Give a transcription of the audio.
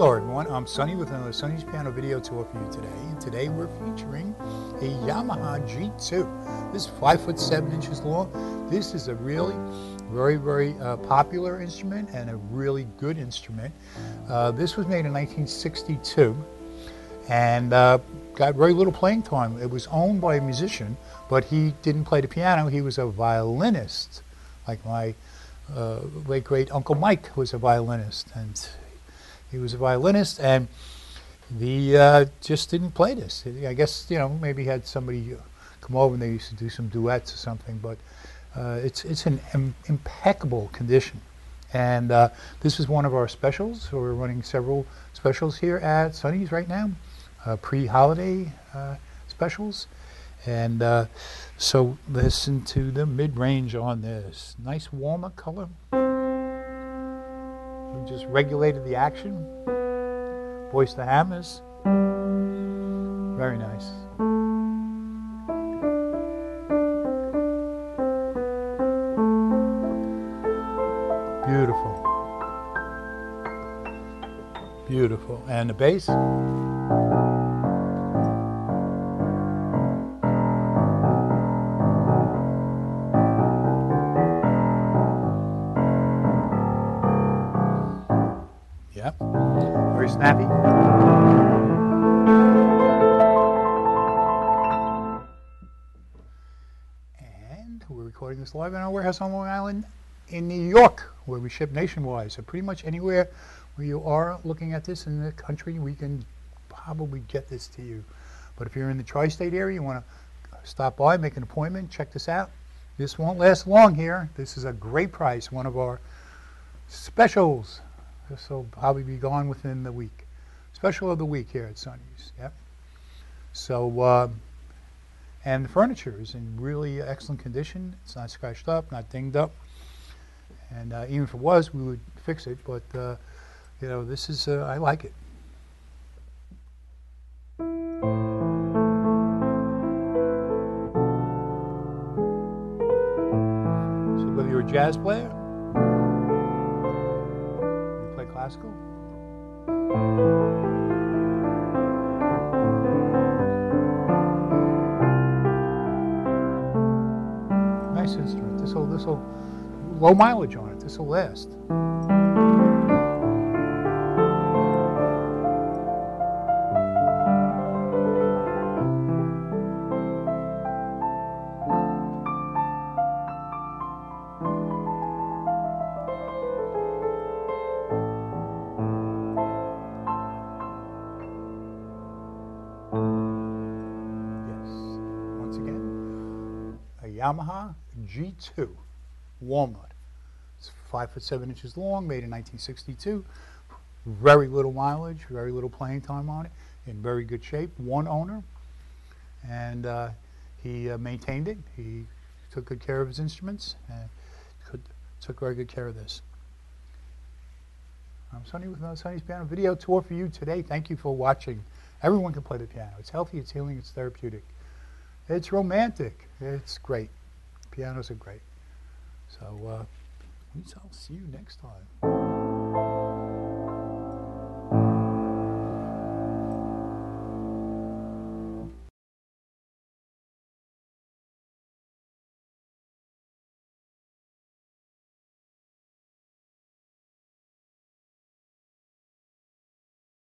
Hello everyone, I'm Sonny with another Sonny's Piano video tour for you today. And today we're featuring a Yamaha G2. This is 5 foot 7 inches long. This is a really very, very uh, popular instrument and a really good instrument. Uh, this was made in 1962 and uh, got very little playing time. It was owned by a musician, but he didn't play the piano. He was a violinist, like my uh, late great Uncle Mike was a violinist. and he was a violinist, and he uh, just didn't play this. I guess you know maybe he had somebody come over and they used to do some duets or something, but uh, it's it's an Im impeccable condition. And uh, this is one of our specials. So we're running several specials here at Sonny's right now, uh, pre-holiday uh, specials. And uh, so listen to the mid-range on this. Nice walnut color. Just regulated the action. Voice the hammers. Very nice. Beautiful. Beautiful. And the bass. Yep. Very snappy. And we're recording this live in our warehouse on Long Island in New York, where we ship nationwide. So pretty much anywhere where you are looking at this in the country, we can probably get this to you. But if you're in the tri-state area, you want to stop by, make an appointment, check this out. This won't last long here. This is a great price, one of our specials. This will probably be gone within the week. Special of the week here at Sonny's. Yep. So, uh, and the furniture is in really excellent condition. It's not scratched up, not dinged up. And uh, even if it was, we would fix it. But uh, you know, this is uh, I like it. So whether you're a jazz player, Nice instrument. This will this will low mileage on it. This will last. Yamaha G2 walnut. It's five foot seven inches long, made in 1962. Very little mileage, very little playing time on it, in very good shape. One owner, and uh, he uh, maintained it. He took good care of his instruments and could, took very good care of this. I'm Sonny with another Sonny's Piano video tour for you today. Thank you for watching. Everyone can play the piano. It's healthy, it's healing, it's therapeutic. It's romantic. It's great. Pianos are great. So, uh, I'll see you next time.